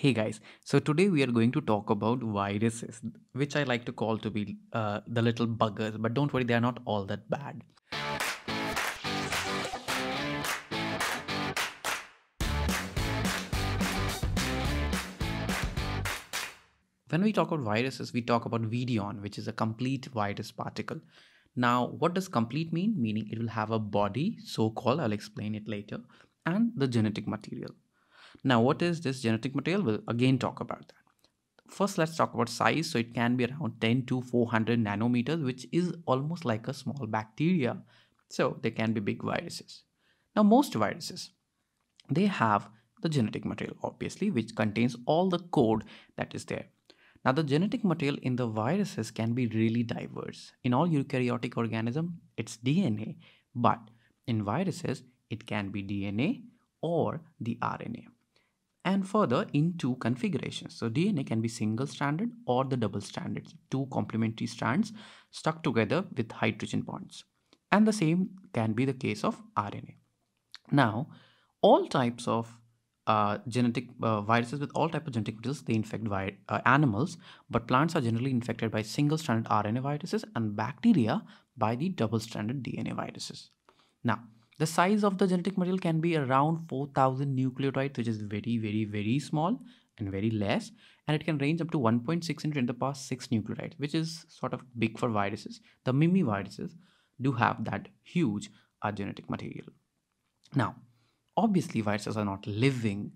Hey guys, so today we are going to talk about viruses, which I like to call to be uh, the little buggers, but don't worry, they are not all that bad. When we talk about viruses, we talk about virion, which is a complete virus particle. Now, what does complete mean? Meaning it will have a body, so called, I'll explain it later, and the genetic material. Now, what is this genetic material? We'll again talk about that. First, let's talk about size. So, it can be around 10 to 400 nanometers, which is almost like a small bacteria. So, they can be big viruses. Now, most viruses, they have the genetic material, obviously, which contains all the code that is there. Now, the genetic material in the viruses can be really diverse. In all eukaryotic organism, it's DNA, but in viruses, it can be DNA or the RNA. And further, in two configurations. So, DNA can be single-stranded or the double-stranded, two complementary strands stuck together with hydrogen bonds. And the same can be the case of RNA. Now, all types of uh, genetic uh, viruses with all type of genetic materials they infect uh, animals but plants are generally infected by single-stranded rna viruses and bacteria by the double-stranded dna viruses now the size of the genetic material can be around 4000 nucleotides which is very very very small and very less and it can range up to 1.6 into 10 to the power 6 nucleotides which is sort of big for viruses. The mimiviruses do have that huge uh, genetic material. Now obviously viruses are not living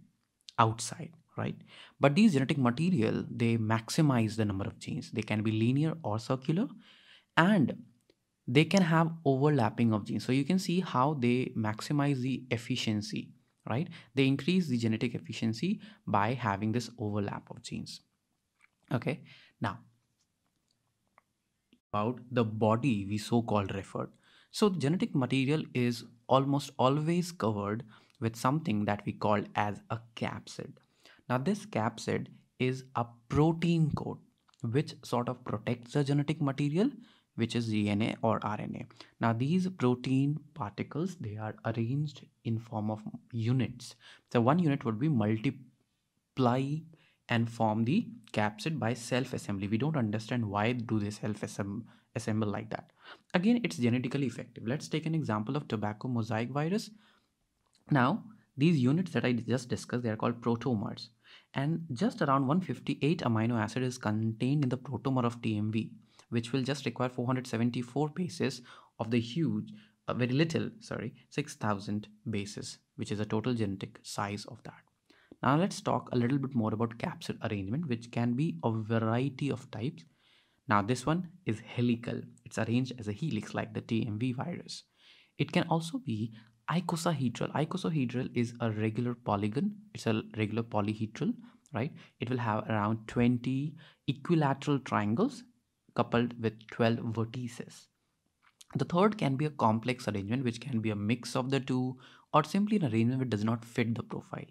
outside right? But these genetic material they maximize the number of genes. They can be linear or circular and they can have overlapping of genes. So you can see how they maximize the efficiency right? They increase the genetic efficiency by having this overlap of genes. Okay? Now about the body we so called referred. So the genetic material is almost always covered with something that we call as a capsid. Now this capsid is a protein coat which sort of protects the genetic material which is DNA or RNA. Now these protein particles they are arranged in form of units. So one unit would be multiply and form the capsid by self-assembly. We don't understand why do they self-assemble like that. Again, it's genetically effective. Let's take an example of tobacco mosaic virus. Now, these units that I just discussed, they are called protomers. And just around 158 amino acid is contained in the protomer of TMV, which will just require 474 bases of the huge, uh, very little, sorry, 6000 bases, which is the total genetic size of that. Now let's talk a little bit more about capsid arrangement, which can be a variety of types. Now this one is helical. It's arranged as a helix like the TMV virus. It can also be icosahedral icosahedral is a regular polygon it's a regular polyhedral right it will have around 20 equilateral triangles coupled with 12 vertices. The third can be a complex arrangement which can be a mix of the two or simply an arrangement which does not fit the profile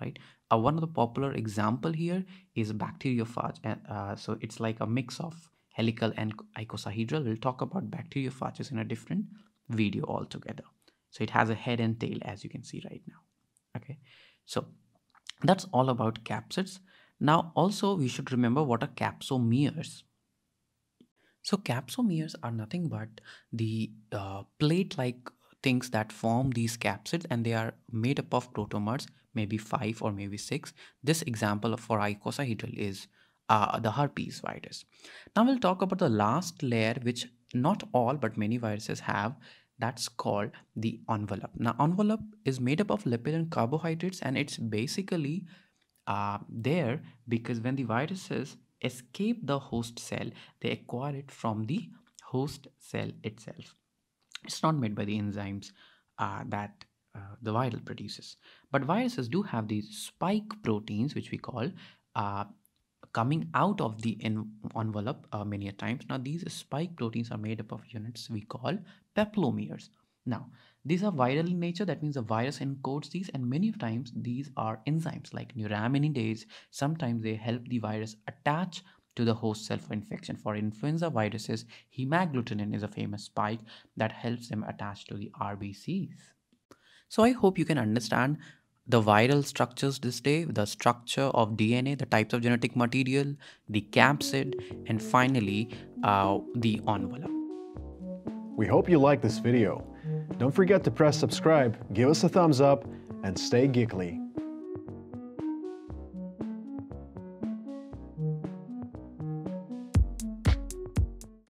right? Uh, one of the popular example here is bacteriophage uh, so it's like a mix of helical and icosahedral. We'll talk about bacteriophages in a different video altogether. So it has a head and tail as you can see right now okay? So that's all about capsids. Now also we should remember what are capsomeres so capsomeres are nothing but the uh, plate like things that form these capsids and they are made up of protomers maybe five or maybe six. This example for icosahedral is uh, the herpes virus. Now we'll talk about the last layer which not all but many viruses have. That's called the envelope. Now, envelope is made up of lipid and carbohydrates, and it's basically uh, there because when the viruses escape the host cell, they acquire it from the host cell itself. It's not made by the enzymes uh, that uh, the viral produces. But viruses do have these spike proteins, which we call uh, coming out of the envelope uh, many a times. Now, these spike proteins are made up of units we call peplomers. Now, these are viral in nature, that means the virus encodes these, and many times these are enzymes like neuraminidase. Sometimes they help the virus attach to the host cell for infection. For influenza viruses, hemagglutinin is a famous spike that helps them attach to the RBCs. So I hope you can understand the viral structures this day, the structure of DNA, the types of genetic material, the capsid, and finally uh, the envelope. We hope you like this video. Don't forget to press subscribe, give us a thumbs up, and stay geekly.